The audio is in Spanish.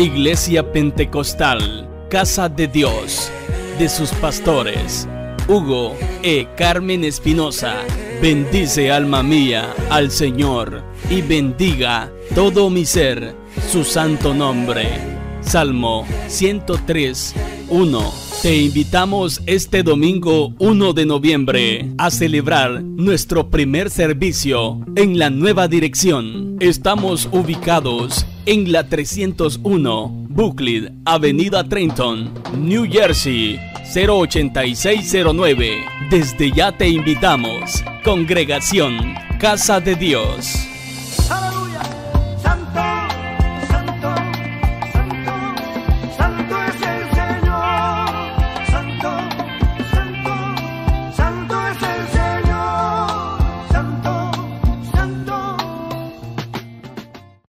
Iglesia Pentecostal, Casa de Dios, de sus pastores, Hugo e Carmen Espinosa. Bendice alma mía al Señor y bendiga todo mi ser su santo nombre. Salmo 103, 1. Te invitamos este domingo 1 de noviembre a celebrar nuestro primer servicio en la nueva dirección. Estamos ubicados en la 301 Buckley, Avenida Trenton, New Jersey 08609. Desde ya te invitamos. Congregación Casa de Dios.